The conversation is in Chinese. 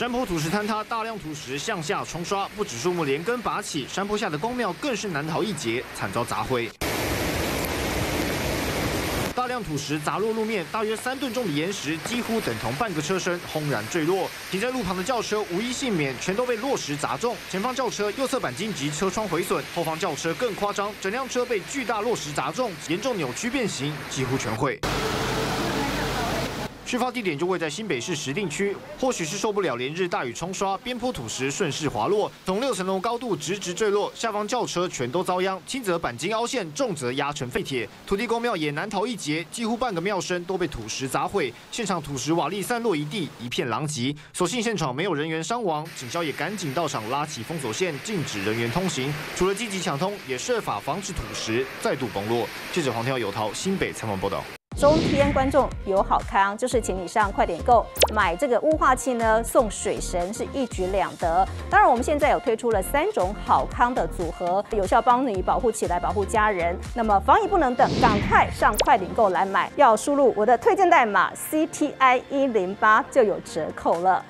山坡土石坍塌，大量土石向下冲刷，不止树木连根拔起，山坡下的公庙更是难逃一劫，惨遭砸毁。大量土石砸落路面，大约三吨重的岩石几乎等同半个车身，轰然坠落。停在路旁的轿车无一幸免，全都被落石砸中。前方轿车右侧钣金及车窗毁损，后方轿车更夸张，整辆车被巨大落石砸中，严重扭曲变形，几乎全毁。事发地点就位在新北市石碇区，或许是受不了连日大雨冲刷，边坡土石顺势滑落，从六层楼高度直直坠落，下方轿车全都遭殃，轻则钣金凹陷，重则压成废铁。土地公庙也难逃一劫，几乎半个庙身都被土石砸毁，现场土石瓦砾散落一地，一片狼藉。所幸现场没有人员伤亡，警消也赶紧到场拉起封锁线，禁止人员通行。除了积极抢通，也设法防止土石再度崩落。记者黄天友涛新北采访报道。中天观众有好康，就是请你上快点购买这个雾化器呢，送水神是一举两得。当然，我们现在有推出了三种好康的组合，有效帮你保护起来，保护家人。那么防疫不能等，赶快上快点购来买，要输入我的推荐代码 C T I 一零八就有折扣了。